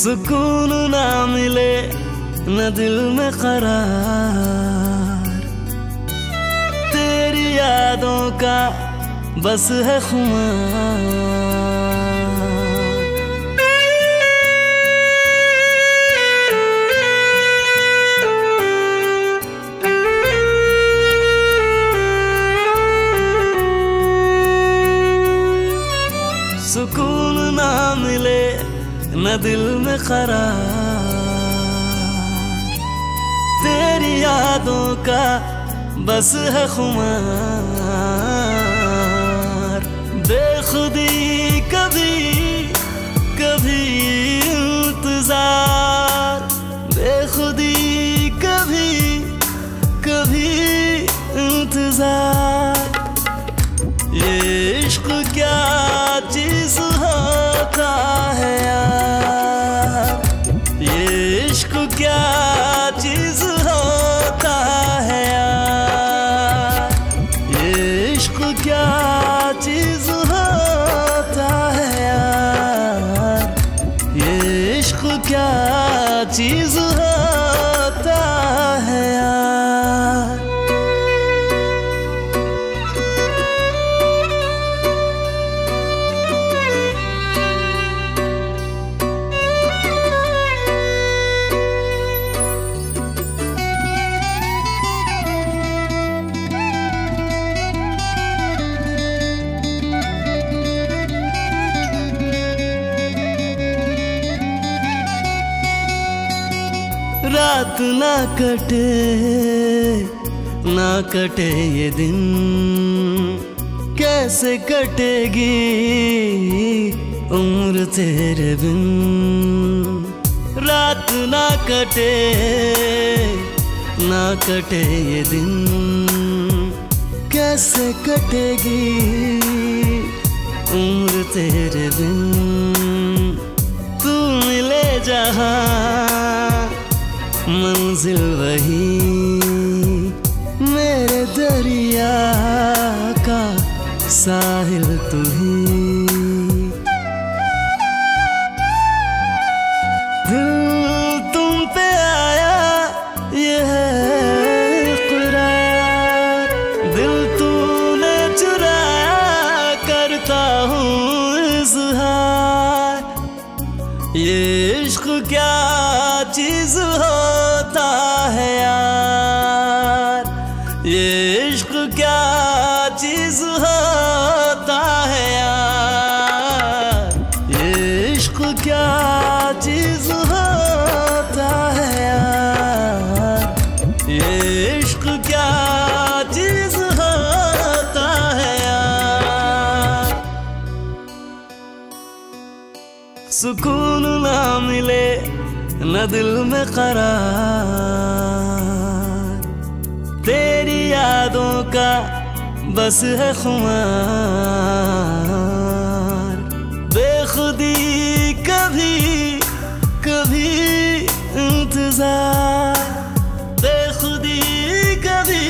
सुकून ना मिले न दिल में खरा यादों का बस है खुमार सुकून ना मिले न दिल में खरा तेरी यादों का बस है खुमार। बेखुदी कभी कभी इंतज़ार। बेखुदी कभी कभी इंतज़ार। ये इश्क क्या चीज़ होता क्या चीज़ होता रात ना कटे ना कटे ये दिन। कैसे कटेगी उम्र तेरे बिन? रात ना कटे ना कटे ये दिन। कैसे कटेगी उम्र तेरे बिन? तू मिले जहाँ मंजिल वही मेरे दरिया का साहिल तू ही। दिल तुम पे आया करता हूँ इजहार। ये इश्क क्या चीज़ होता है यार? ये इश्क क्या चीज़ होता सुकून ना मिले न दिल में करार तेरी यादों का बस है खुमार बेखुदी कभी कभी इंतज़ार बेखुदी कभी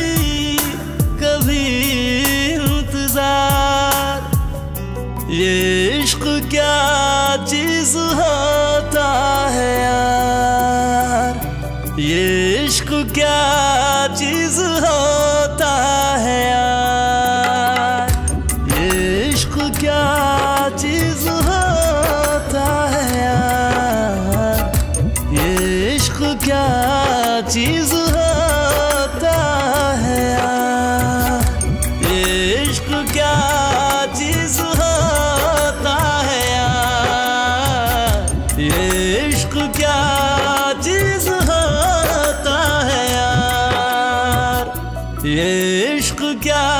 कभी इंतज़ार ये इश्क क्या चीज़ होता है यार? ये इश्क क्या चीज़ होता है यार? ये इश्क क्या चीज़ होता है यार? ये इश्क क्या चीज़ होता है यार? ये इश्क क्या regard